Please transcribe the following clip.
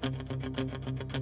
¡Ponte, ponte,